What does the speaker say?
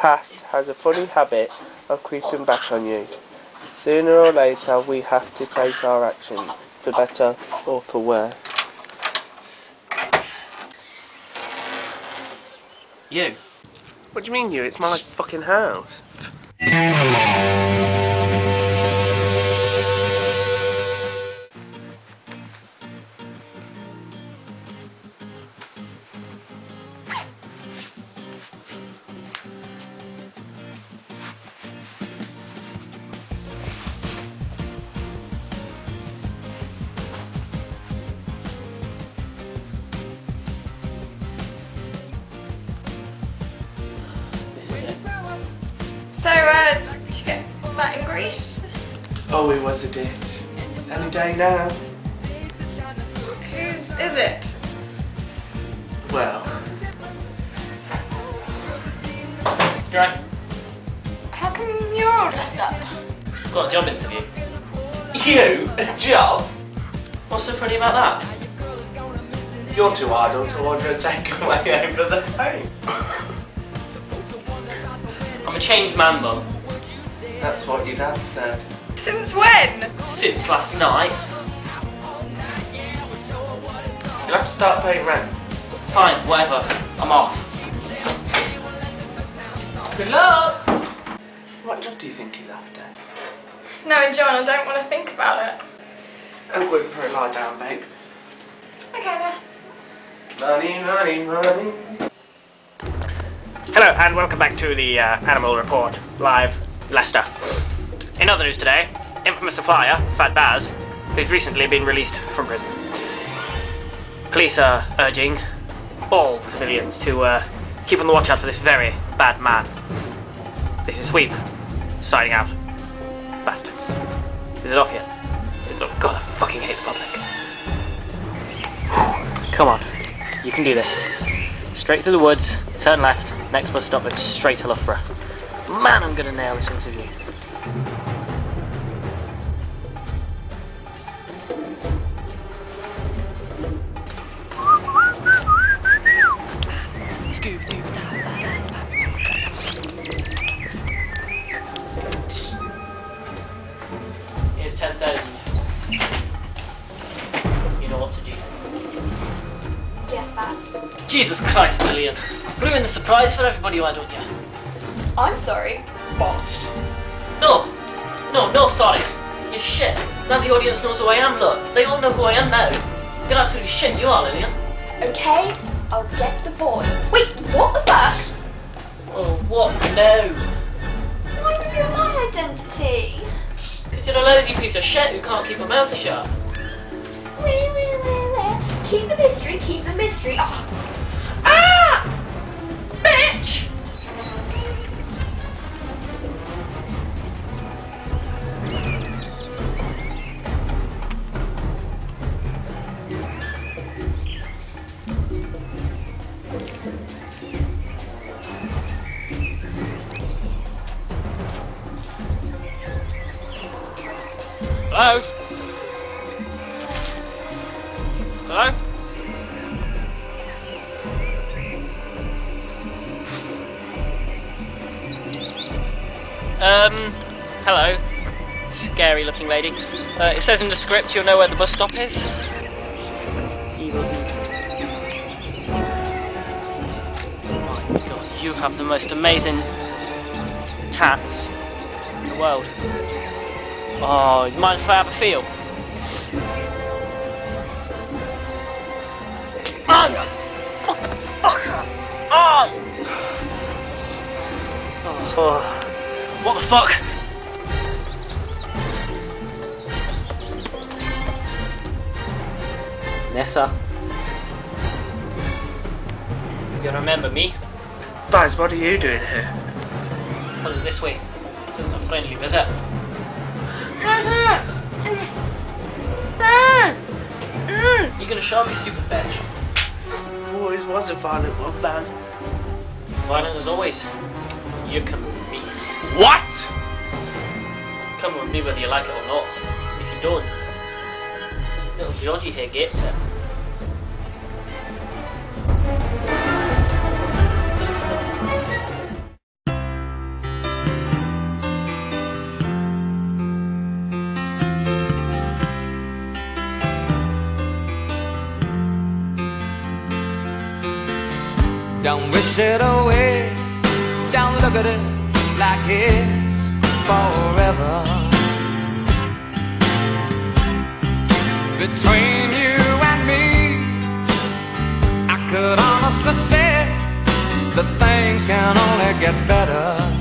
the past has a funny habit of creeping back on you. Sooner or later, we have to face our actions, for better or for worse. You. What do you mean, you? It's my fucking house. Greece? Oh, it was a ditch. Any day now. Whose is it? Well, You right? How come you're all dressed up? Got a job interview. you? A job? What's so funny about that? You're too idle to order a takeaway over the phone. I'm a changed man, Mum. That's what your dad said. Since when? Since last night. You'll have to start paying rent. Fine, whatever. I'm off. Good luck! What job do you think he's after? No, and John, I don't want to think about it. I'm going for a lie down, babe. Okay, Beth. Money, money, money. Hello and welcome back to the uh, Animal Report, live Leicester. In other news today, infamous supplier, Fat Baz, who's recently been released from prison. Police are urging all civilians to uh, keep on the watch out for this very bad man. This is Sweep, signing out. Bastards. Is it off yet? Is it off? God, I fucking hate the public. Come on, you can do this. Straight through the woods, turn left, next bus stop, and straight to Loughborough. Man, I'm gonna nail this interview. Here's 10,000. You know what to do. Yes, Baz. Jesus Christ, Lillian. Ruin the surprise for everybody, why don't you? I'm sorry, boss. No. No, no, sorry. You shit. Now the audience knows who I am, look. They all know who I am now. You're absolutely shit, you are, Lillian. Okay, I'll get the boy. Wait, what the fuck? Oh, what? No. Why do you know my identity? Because you're a lazy piece of shit who can't keep a mouth shut. Wee, wee, wee, wee. Keep the mystery, keep the mystery. Oh, Hello? Hello? Um, hello. Scary looking lady. Uh, it says in the script you'll know where the bus stop is. You have the most amazing tats in the world. Oh, you mind if I have a feel? Oh. What the fuck? Nessa. You remember me? Baz, what are you doing here? It this way. This isn't a friendly visit. You're gonna show me, stupid bitch? Always was a violent one, Baz. Violent as always. You come with me. What? Come with me whether you like it or not. If you don't, little Georgie here gets it. Don't wish it away. Don't look at it like it's forever. Between you and me, I could honestly say that things can only get better.